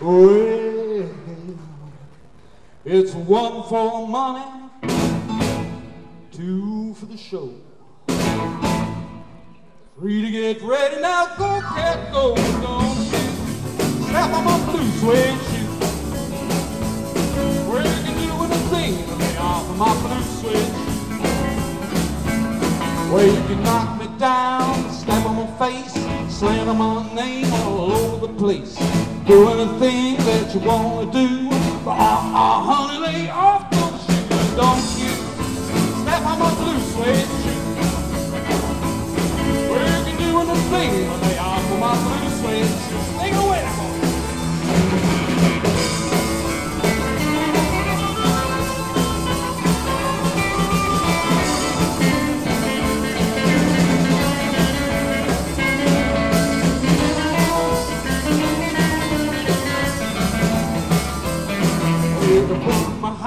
Well, it's one for money, two for the show. Three to get ready now, go cat go, don't you? Snap on my blue suede shoe. Where you can do anything to lay off of my blue suede. Where you can knock me down, step on my face, slam my name all over the place. Do anything that you wanna do, but ah, honey, lay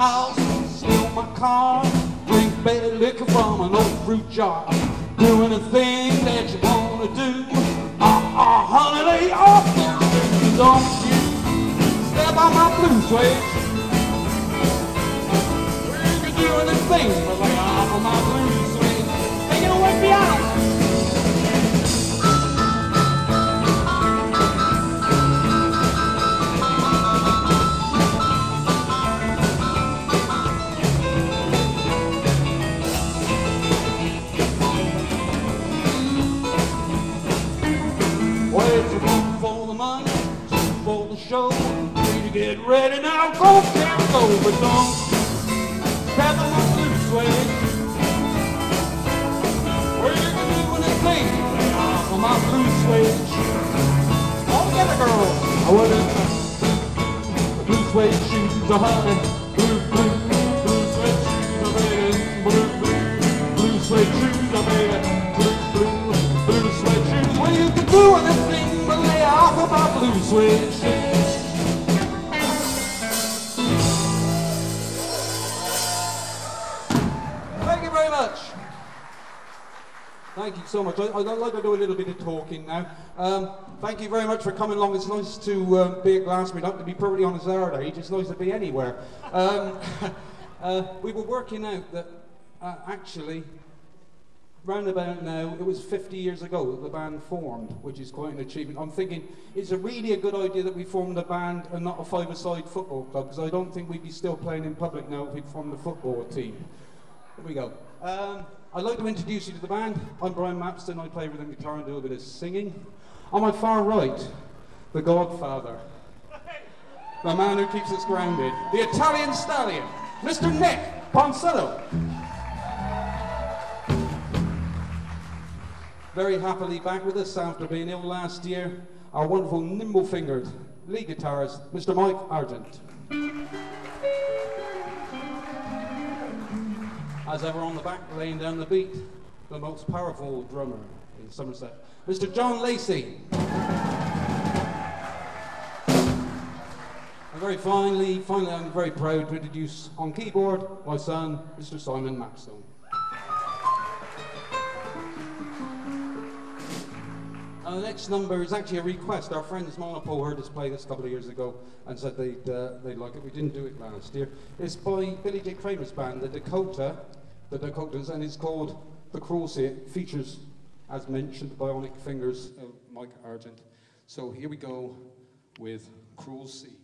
house, steal my car, drink bad liquor from an old fruit jar. Do anything that you wanna do. Ah, ah, honey, lay off shoes, don't you? Step on my blue suede. You can do anything but lay show. Need to get ready now, go, can't go, but don't on my blue suede shoe. Where you can do anything, lay off of my blue suede. All together, girls. I it. The blue suede shoes are honey. Blue Thank you very much. Thank you so much. I, I'd like to do a little bit of talking now. Um, thank you very much for coming along. It's nice to uh, be at Glastonbury. Not to be perfectly honest, our age, it's nice to be anywhere. Um, uh, we were working out that uh, actually, round about now, it was 50 years ago that the band formed, which is quite an achievement. I'm thinking, is it really a good idea that we formed a band and not a five-a-side football club? Because I don't think we'd be still playing in public now if we'd formed a football team. Here we go. Um, I'd like to introduce you to the band. I'm Brian Mapstone. I play rhythm guitar and do a bit of singing. On my far right, the Godfather, the man who keeps us grounded, the Italian stallion, Mr. Nik Ponsillo. Very happily back with us after being ill last year, our wonderful nimble-fingered lead guitarist, Mr. Mike Argent. As ever on the back, laying down the beat, the most powerful drummer in Somerset, Mr. John Lacey. And very finally, finally, I'm very proud to introduce on keyboard my son, Mr. Simon Mapstone. The next number is actually a request. Our friends Monopole heard us play this a couple of years ago and said they'd, uh, they'd like it. We didn't do it last year. It's by Billy J. Kramer's band, the Dakota, the Dakotas, and it's called The Cruel Sea. It features, as mentioned, the bionic fingers of Mike Argent. So here we go with Cruel Sea.